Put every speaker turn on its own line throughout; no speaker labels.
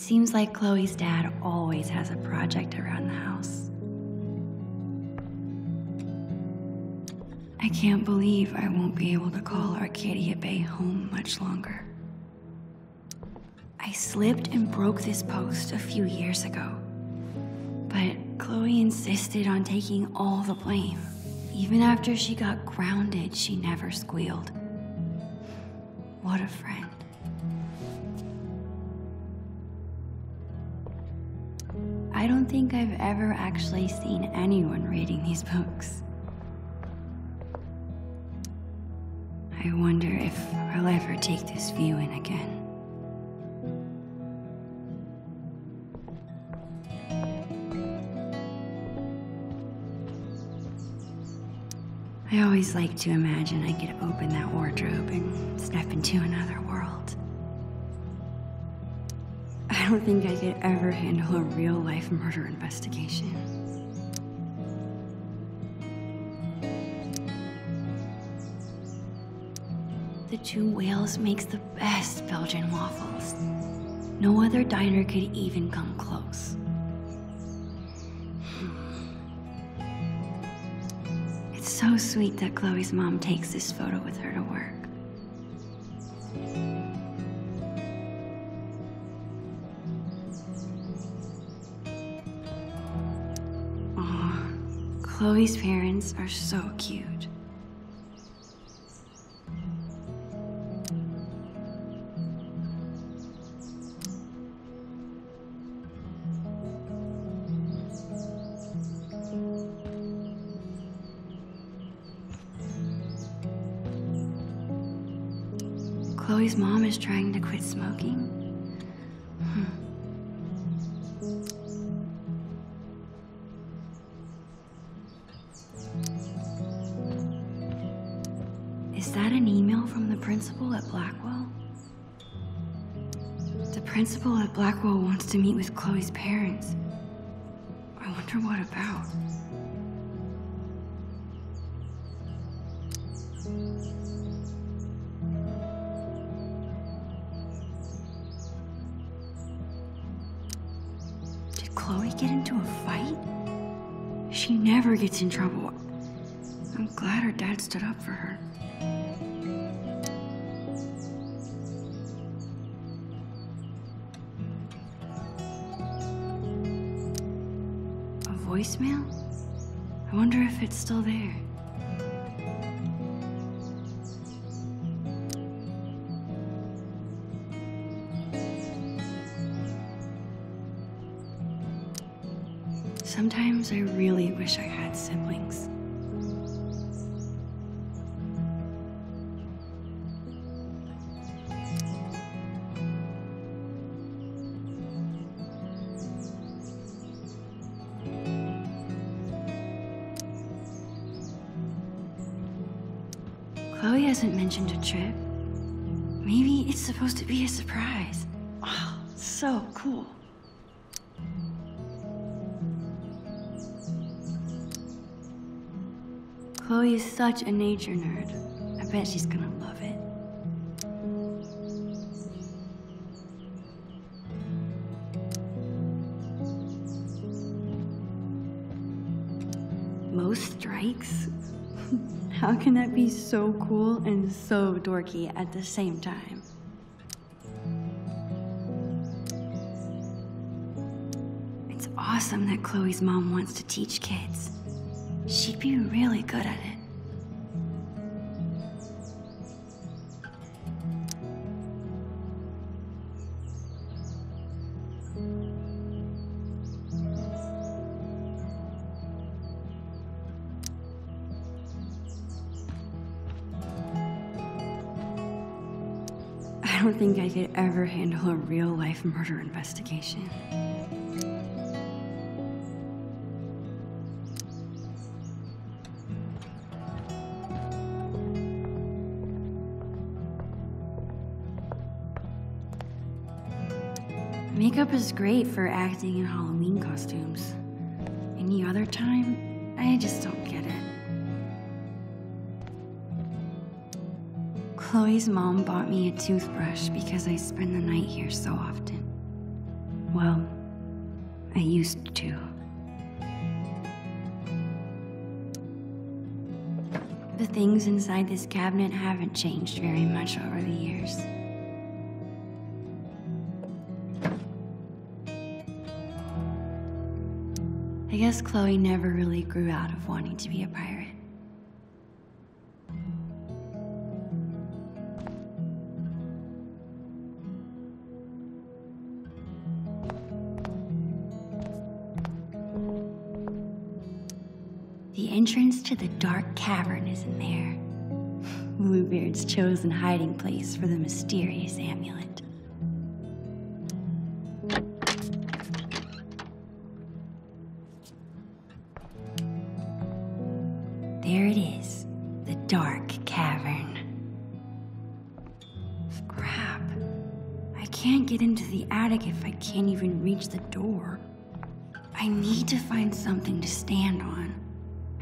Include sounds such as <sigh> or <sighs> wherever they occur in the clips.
seems like Chloe's dad always has a project around the house. I can't believe I won't be able to call Arcadia Bay home much longer. I slipped and broke this post a few years ago. But Chloe insisted on taking all the blame. Even after she got grounded, she never squealed. What a friend. I don't think I've ever actually seen anyone reading these books. I wonder if I'll ever take this view in again. I always like to imagine I could open that wardrobe and step into another world. I don't think I could ever handle a real life murder investigation. The Two Whales makes the best Belgian waffles. No other diner could even come close. <sighs> It's so sweet that Chloe's mom takes this photo with her to work. Chloe's parents are so cute. Blackwell wants to meet with Chloe's parents. I wonder what about. Did Chloe get into a fight? She never gets in trouble. I'm glad her dad stood up for her. Voicemail? I wonder if it's still there. Chloe is such a nature nerd. I bet she's gonna love it. Most strikes? <laughs> How can that be so cool and so dorky at the same time? It's awesome that Chloe's mom wants to teach kids. She'd be really good at it. I don't think I could ever handle a real life murder investigation. Makeup is great for acting in Halloween costumes. Any other time, I just don't get it. Chloe's mom bought me a toothbrush because I spend the night here so often. Well, I used to. The things inside this cabinet haven't changed very much over the years. Guess Chloe never really grew out of wanting to be a pirate. The entrance to the dark cavern is in there. <laughs> Bluebeard's chosen hiding place for the mysterious amulet. The door. I need to find something to stand on.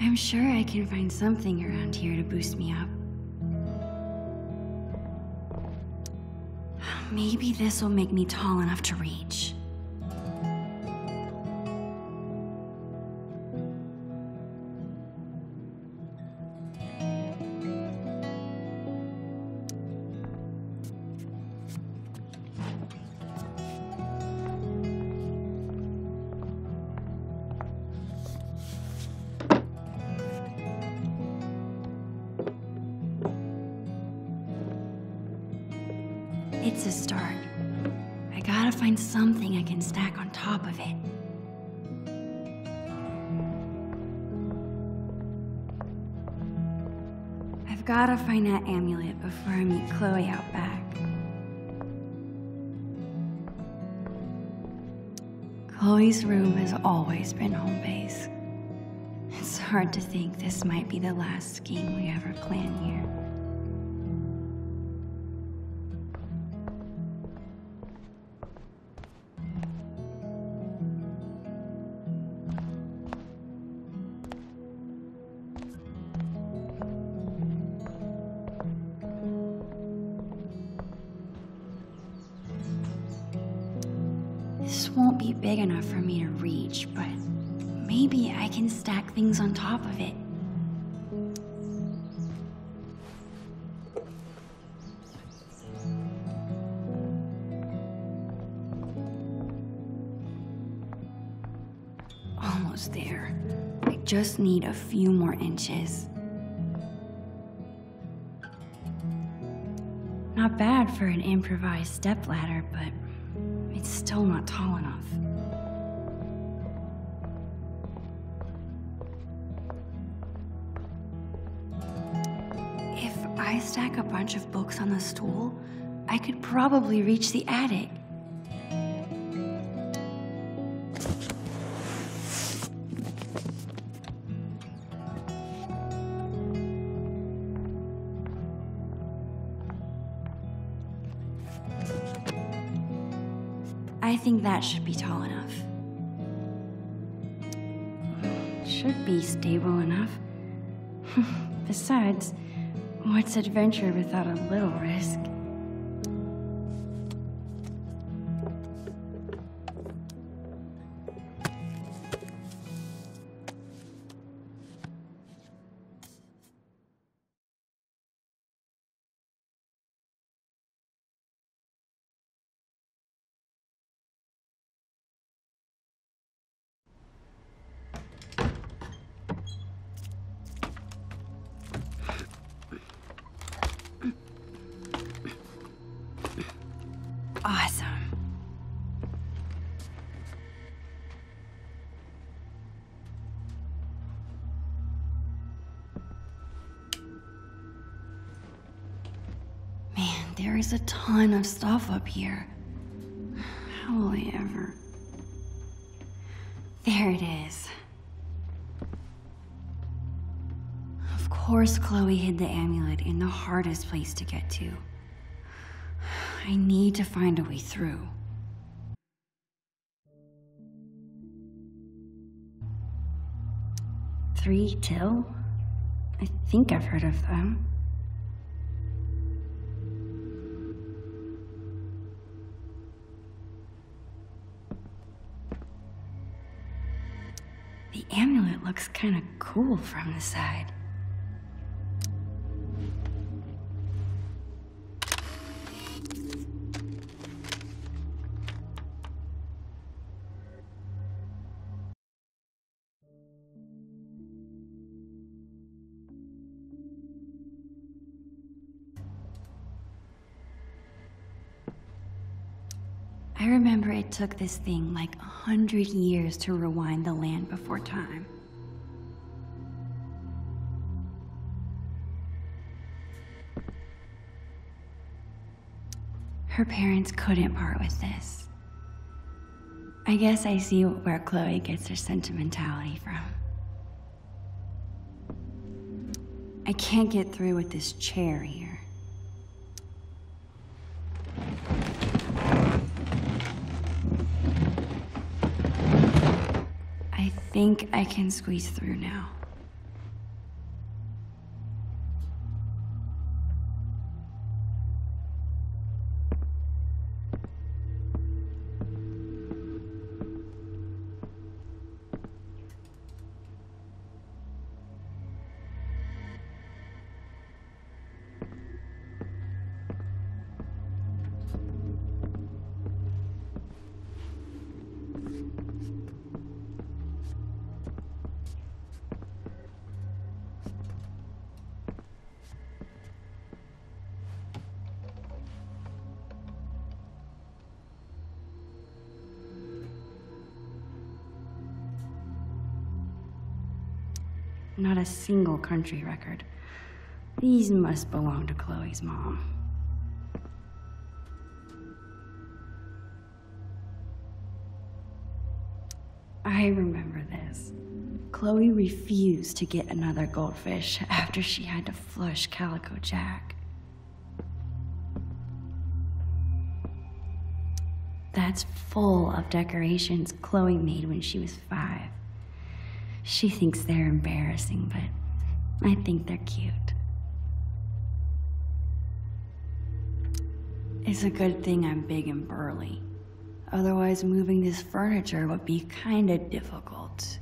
I'm sure I can find something around here to boost me up. Maybe this will make me tall enough to reach. Find that amulet before I meet Chloe out back. Chloe's room has always been home base. It's hard to think this might be the last scheme we ever plan here. Be big enough for me to reach, but maybe I can stack things on top of it. Almost there. I just need a few more inches. Not bad for an improvised stepladder, but still not tall enough. If I stack a bunch of books on the stool, I could probably reach the attic. That should be tall enough. Should be stable enough. <laughs> Besides, what's adventure without a little risk? Man, there is a ton of stuff up here. How will I ever? There it is. Of course, Chloe hid the amulet in the hardest place to get to. I need to find a way through. Three Till? I think I've heard of them. Amulet looks kind of cool from the side. Took this thing like a hundred years to rewind the land before time. Her parents couldn't part with this. I guess I see where Chloe gets her sentimentality from. I can't get through with this chair here. I think I can squeeze through now. Single country record. These must belong to Chloe's mom. I remember this. Chloe refused to get another goldfish after she had to flush Calico Jack. That's full of decorations Chloe made when she was five. She thinks they're embarrassing, but I think they're cute. It's a good thing I'm big and burly. Otherwise, moving this furniture would be kinda difficult.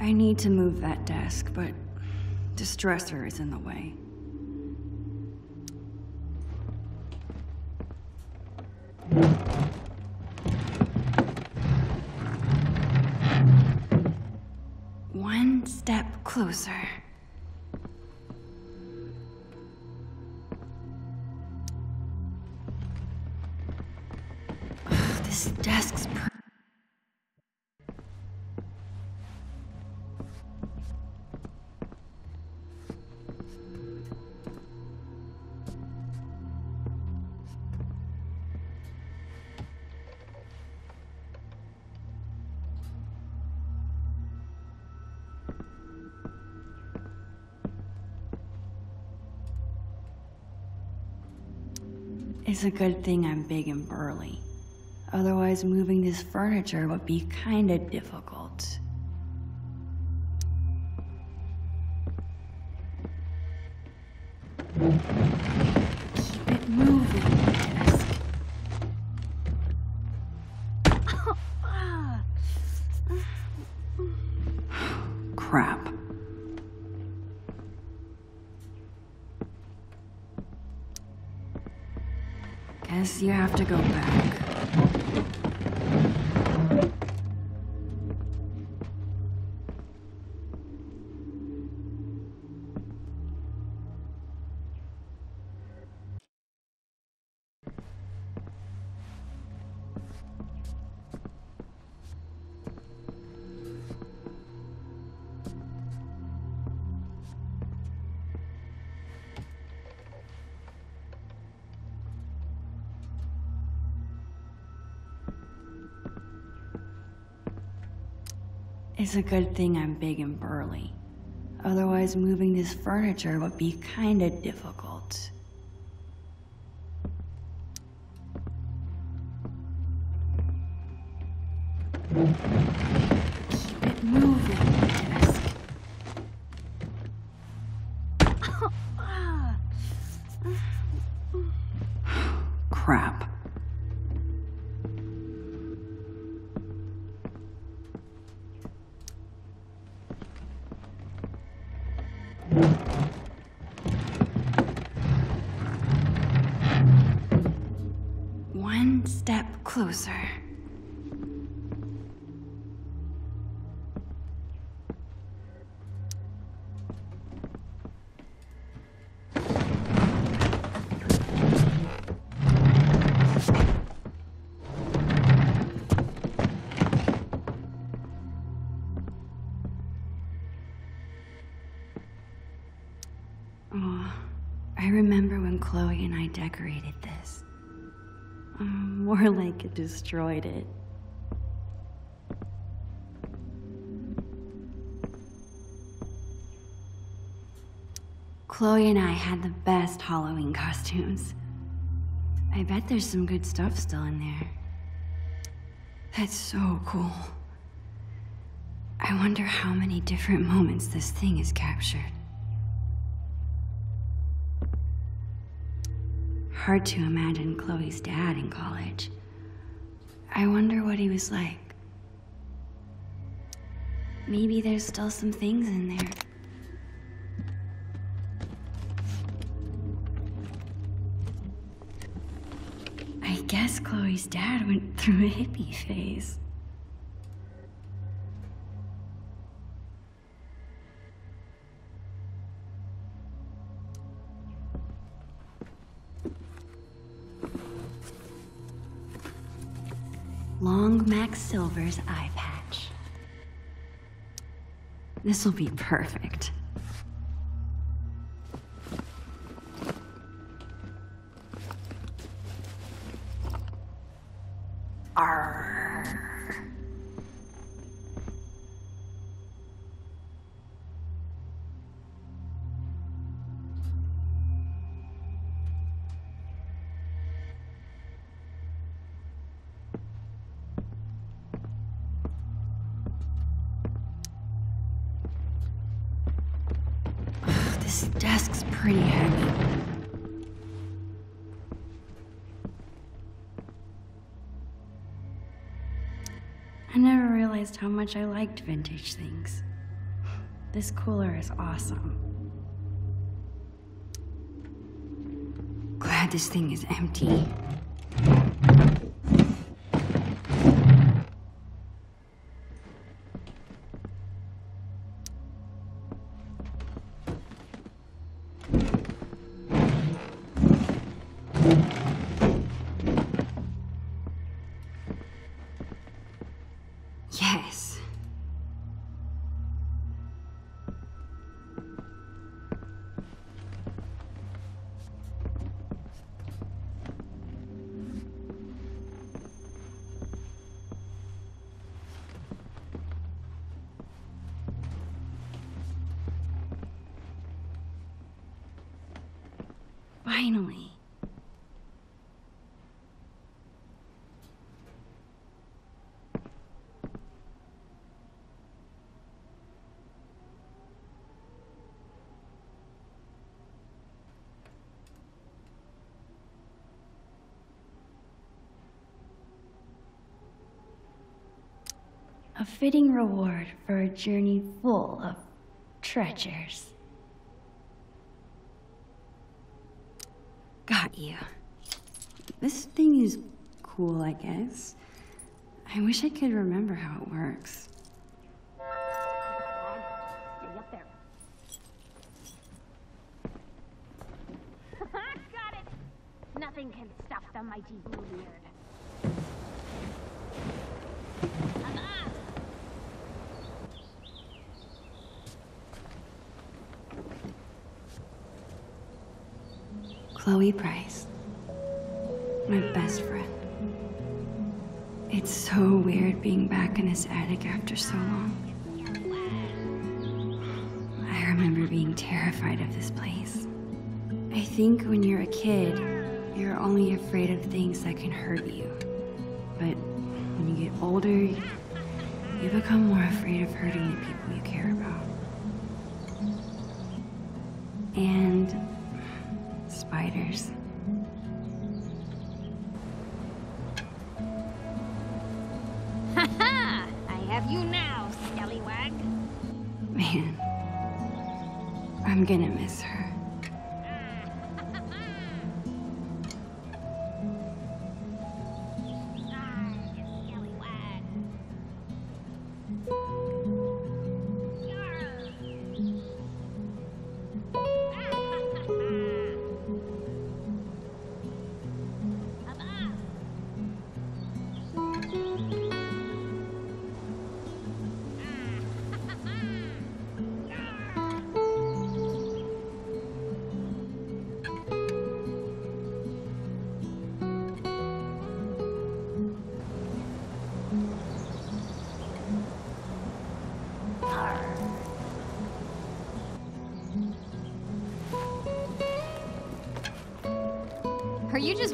I need to move that desk, but dresser is in the way. One step closer. It's a good thing I'm big and burly. Otherwise, moving this furniture would be kinda difficult. It's a good thing I'm big and burly. Otherwise, moving this furniture would be kinda difficult. Keep it moving, decorated this. Um, more like it destroyed it. Chloe and I had the best Halloween costumes. I bet there's some good stuff still in there. That's so cool. I wonder how many different moments this thing has captured. Hard to imagine Chloe's dad in college. I wonder what he was like. Maybe there's still some things in there. I guess Chloe's dad went through a hippie phase. Long Max Silver's eye patch. This'll be perfect. This desk's pretty heavy. I never realized how much I liked vintage things. This cooler is awesome. Glad this thing is empty. A fitting reward for a journey full of treasures. Got you. This thing is cool, I guess. I wish I could remember how it works. After so long. I remember being terrified of this place. I think when you're a kid, you're only afraid of things that can hurt you. But when you get older, you become more afraid of hurting the people you care about. And spiders. I'm gonna miss her.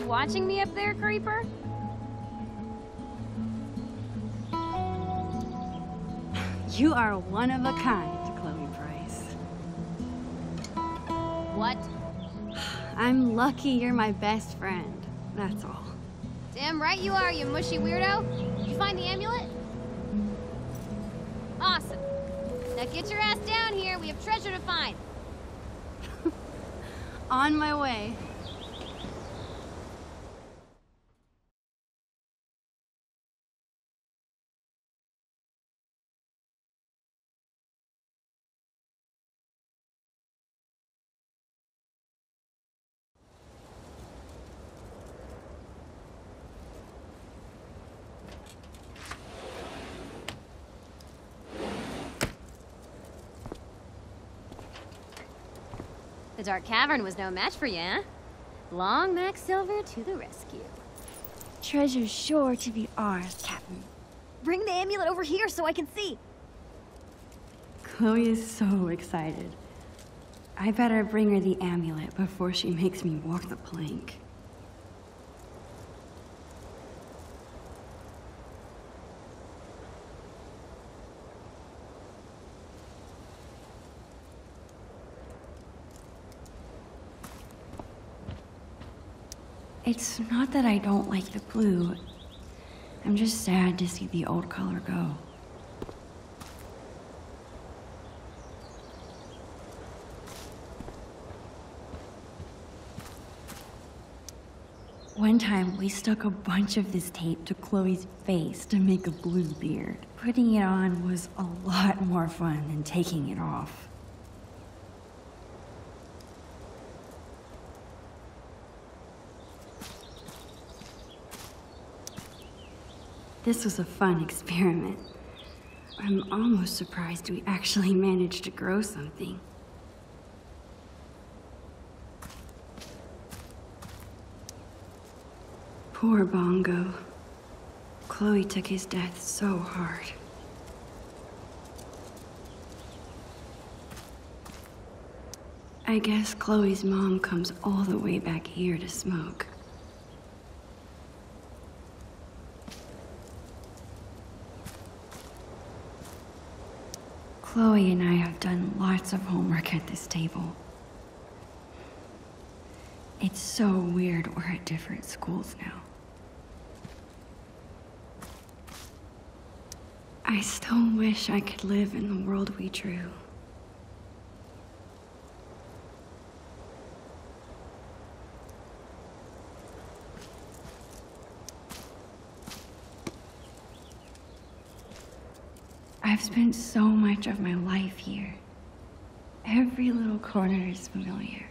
Watching me up there, Creeper?
You are one of a kind, Chloe Price.
What?
I'm lucky you're my best friend. That's all.
Damn right you are, you mushy weirdo. Did you find the amulet? Awesome. Now get your ass down here. We have treasure to find. <laughs>
On my way.
Dark Cavern was no match for you? Long Max Silver to the rescue.
Treasure's sure to be ours, Captain.
Bring the amulet over here so I can see.
Chloe is so excited. I better bring her the amulet before she makes me walk the plank. It's not that I don't like the blue. I'm just sad to see the old color go. One time, we stuck a bunch of this tape to Chloe's face to make a blue beard. Putting it on was a lot more fun than taking it off. This was a fun experiment. I'm almost surprised we actually managed to grow something. Poor Bongo. Chloe took his death so hard. I guess Chloe's mom comes all the way back here to smoke. Chloe and I have done lots of homework at this table. It's so weird we're at different schools now. I still wish I could live in the world we drew. I've spent so much of my life here. Every little corner is familiar.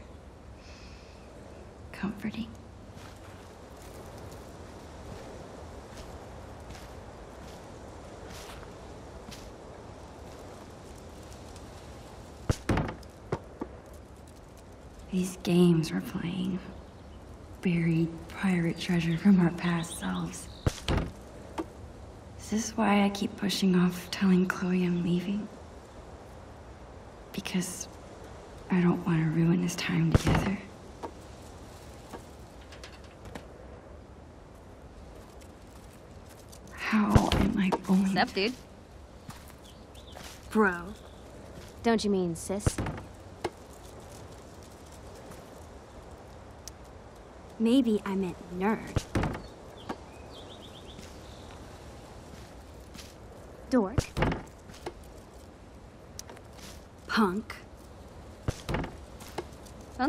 Comforting. These games we're playing. Buried pirate treasure from our past selves. Is this why I keep pushing off telling Chloe I'm leaving? Because I don't want to ruin this time together. How am I going
What's up, dude?
Bro.
Don't you mean sis?
Maybe I meant nerd.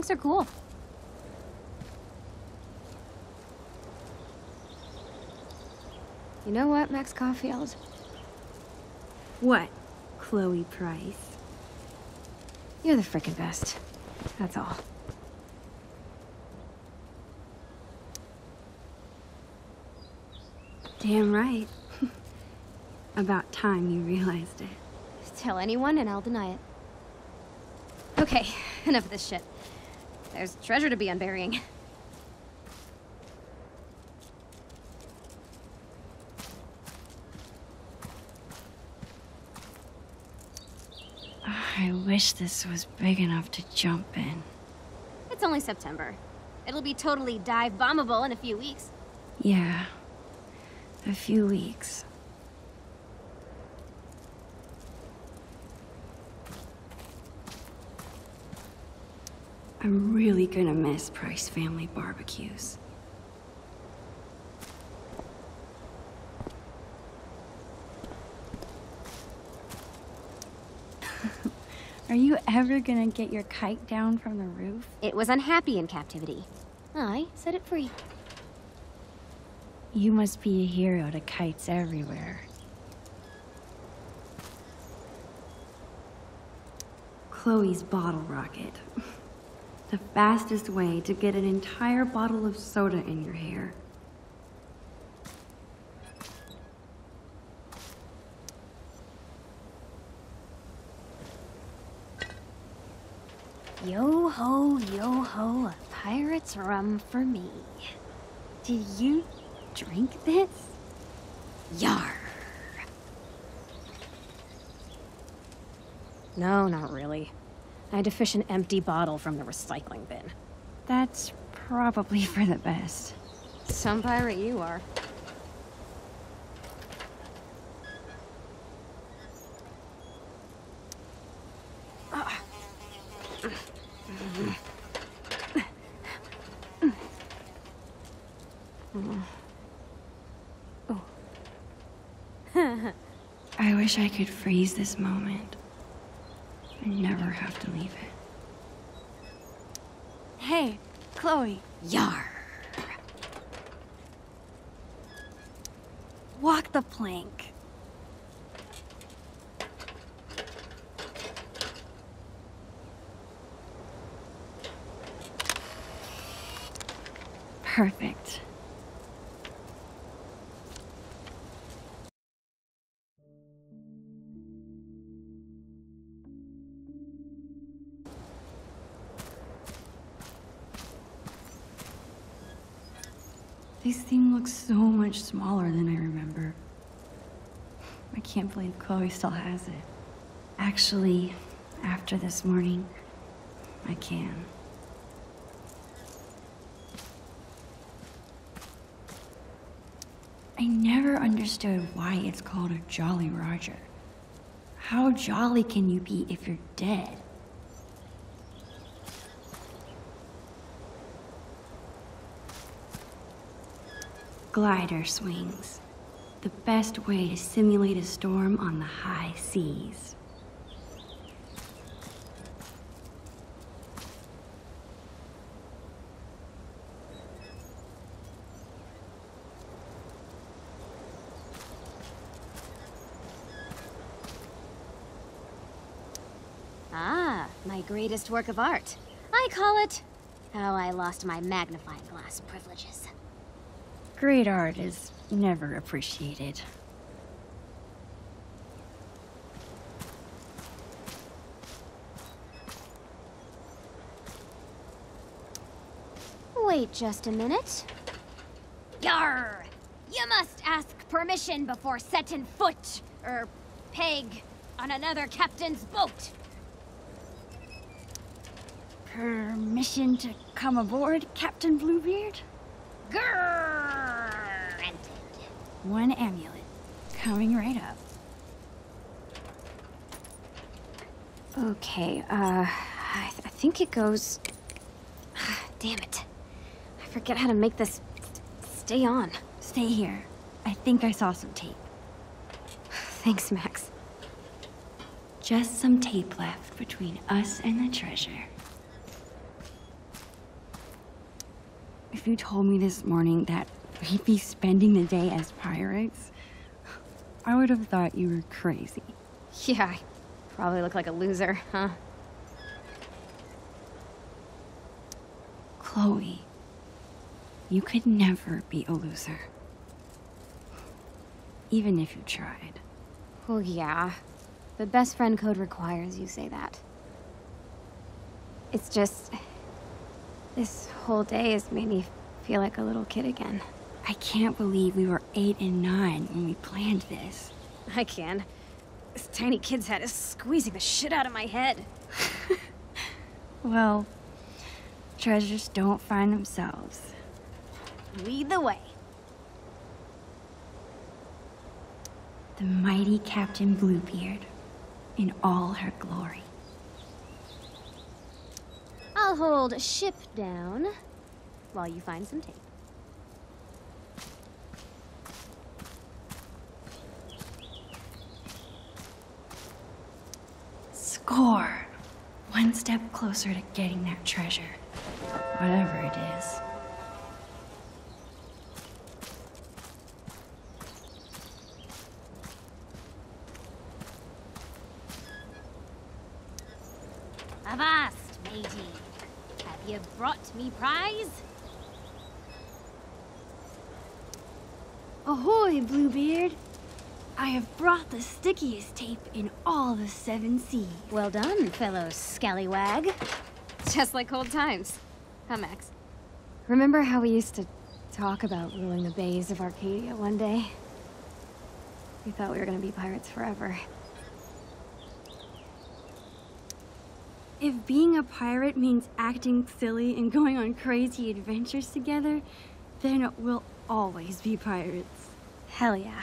Punks are cool. You know what, Max Caulfield?
What? Chloe Price.
You're the frickin' best. That's all.
Damn right. <laughs> About time you realized it.
Tell anyone and I'll deny it. Okay, <laughs> enough of this shit. There's treasure to be unburying.
Oh, I wish this was big enough to jump in.
It's only September. It'll be totally dive bombable in a few weeks.
Yeah. A few weeks. I'm really gonna miss Price family barbecues. <laughs> Are you ever gonna get your kite down from the roof?
It was unhappy in captivity. I set it free.
You must be a hero to kites everywhere. Chloe's bottle rocket. <laughs> The fastest way to get an entire bottle of soda in your hair.
Yo ho, yo ho, a pirate's rum for me.
Did you drink this?
Yar. No, not really. I had to fish an empty bottle from the recycling bin.
That's probably for the best.
Some pirate you are.
I wish I could freeze this moment have to leave it. Hey, Chloe,
Yar.
walk the plank. Perfect. Looks so much smaller than I remember. I can't believe Chloe still has it. Actually, after this morning, I can. I never understood why it's called a Jolly Roger. How jolly can you be if you're dead? Glider swings. The best way to simulate a storm on the high seas.
Ah, my greatest work of art. I call it How I Lost My Magnifying Glass Privileges.
Great art is never appreciated.
Wait just a minute. Yar! You must ask permission before setting foot, er, peg, on another captain's boat.
Permission to come aboard, Captain Bluebeard? One amulet. Coming right up.
Okay, uh, I, th- I think it goes. <sighs> Damn it. I forget how to make this stay on.
Stay here. I think I saw some tape. <sighs>
Thanks, Max.
Just some tape left between us and the treasure. If you told me this morning that we'd be spending the day as pirates, I would have thought you were crazy.
Yeah, I probably look like a loser, huh?
Chloe, you could never be a loser. Even if you tried.
Oh, yeah. The best friend code requires you say that. It's just. This whole day has made me feel like a little kid again.
I can't believe we were eight and nine when we planned this.
I can. This tiny kid's head is squeezing the shit out of my head. <laughs>
well, treasures don't find themselves.
Lead the way.
The mighty Captain Bluebeard in all her glory.
I'll hold ship down while you find some tape.
Score! One step closer to getting that treasure. Whatever it is.
Avast, matey. Have you brought me prize?
Ahoy, Bluebeard! I have brought the stickiest tape in all the seven seas.
Well done, fellow scallywag. Just like old times. Huh, Max?
Remember how we used to talk about ruling the bays of Arcadia one day? We thought we were gonna be pirates forever.
If being a pirate means acting silly and going on crazy adventures together, then we'll always be pirates.
Hell yeah.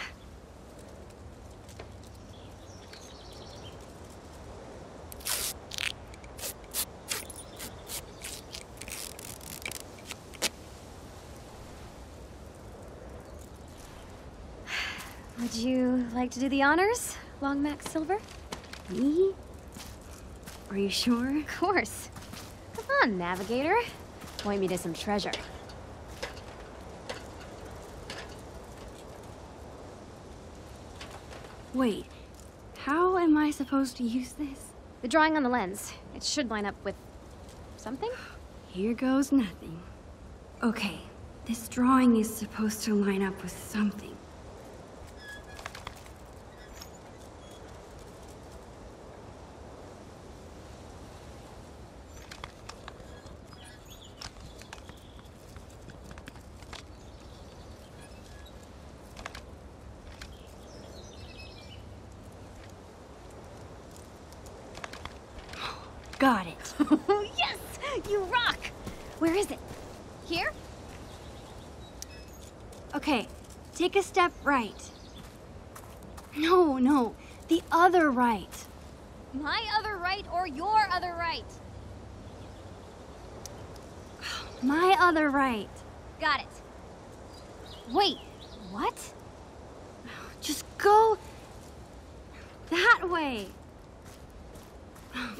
Would you like to do the honors, Long Max Silver?
Me? Are you sure?
Of course. Come on, Navigator. Point me to some treasure.
Wait, how am I supposed to use this?
The drawing on the lens. It should line up with... something?
Here goes nothing. Okay, this drawing is supposed to line up with something. Got it.
yes! You rock! Where is it? Here?
Okay, take a step right. No, no, the other right.
My other right or your other right?
My other right.
Got it. Wait, what?
Just go that way.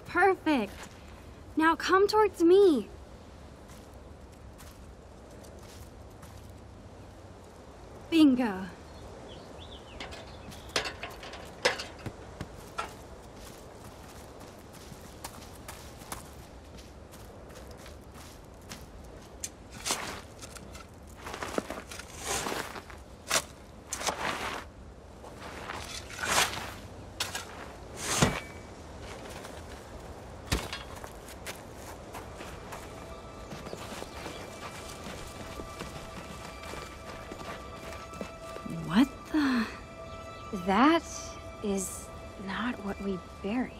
Perfect. Now come towards me. Bingo.
Is not what we buried.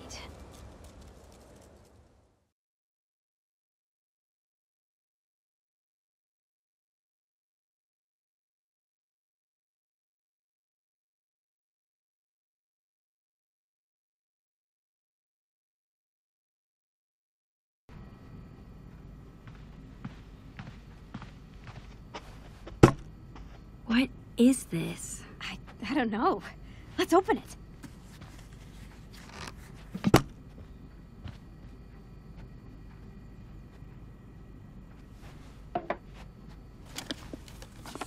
What is this?
I, I don't know. Let's open it.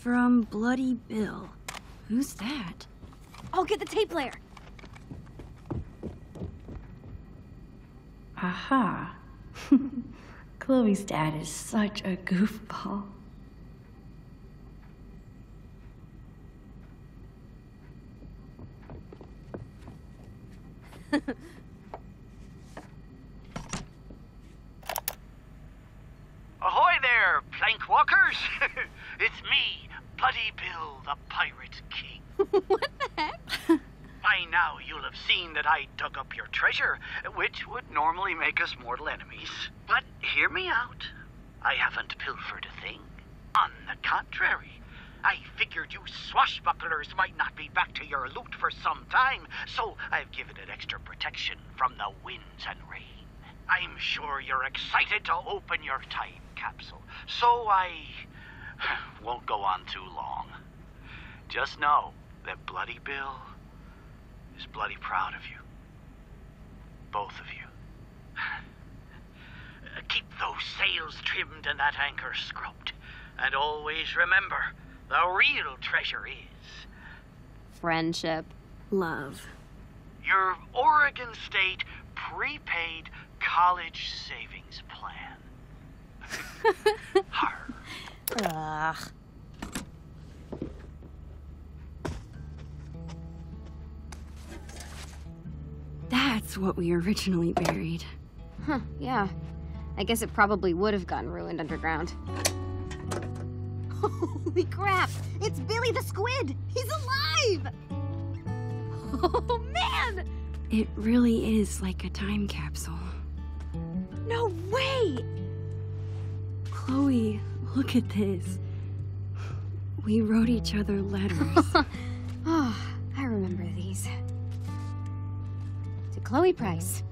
From Bloody Bill. Who's that?
I'll get the tape player.
Aha. <laughs> Chloe's dad is such a goofball.
Ahoy there, plank walkers! <laughs> it's me, Bloody Bill, the Pirate King. <laughs>
what the heck? <laughs>
By now you'll have seen that I dug up your treasure, which would normally make us mortal enemies. But hear me out. I haven't pilfered a thing. On the contrary, I figured you swashbucklers might not be back to your loot for some time, so I've given it extra protection from the winds and rain. I'm sure you're excited to open your time capsule, so I <sighs> won't go on too long. Just know that Bloody Bill is bloody proud of you. Both of you. <sighs> Uh, keep those sails trimmed and that anchor scrubbed. And always remember, the real treasure is
Friendship. Love.
your Oregon State prepaid college savings plan. <laughs> Har.
Ugh.
That's what we originally buried.
Huh, yeah. I guess it probably would have gotten ruined underground.
Holy crap! It's Billy the Squid! He's alive! Oh man!
It really is like a time capsule.
No way!
Chloe, look at this. We wrote each other letters.
Oh, <laughs> I remember these. To Chloe Price.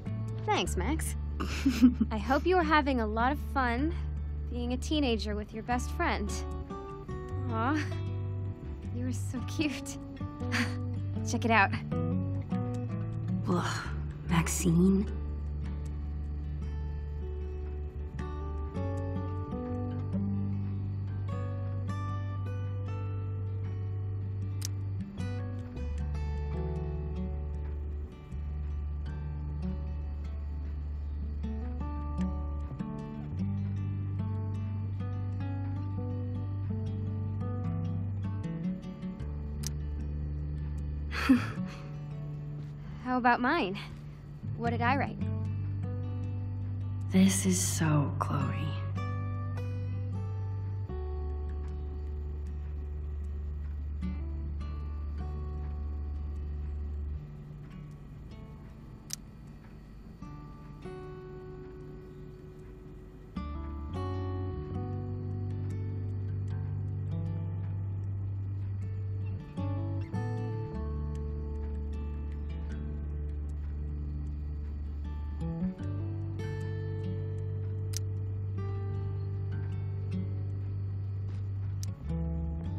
Thanks, Max. <laughs> I hope you are having a lot of fun being a teenager with your best friend. Aw, you are so cute. <laughs> Check it out.
Ugh, Maxine?
About mine? What did I write?
This is so Chloe.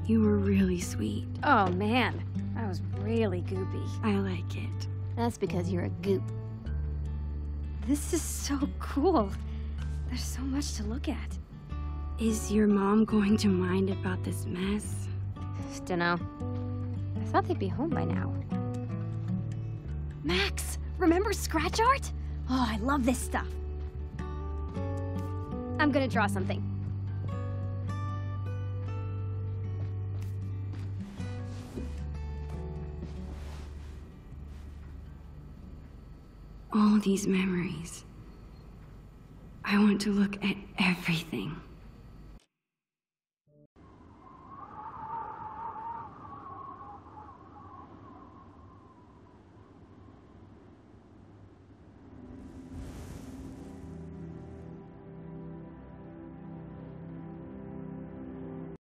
You were really sweet.
Oh man, I was really goopy.
I like it.
That's because you're a goop. This is so cool. There's so much to look at.
Is your mom going to mind about this mess?
Dunno. I thought they'd be home by now. Max, remember scratch art? Oh, I love this stuff. I'm gonna draw something.
All these memories. I want to look at everything.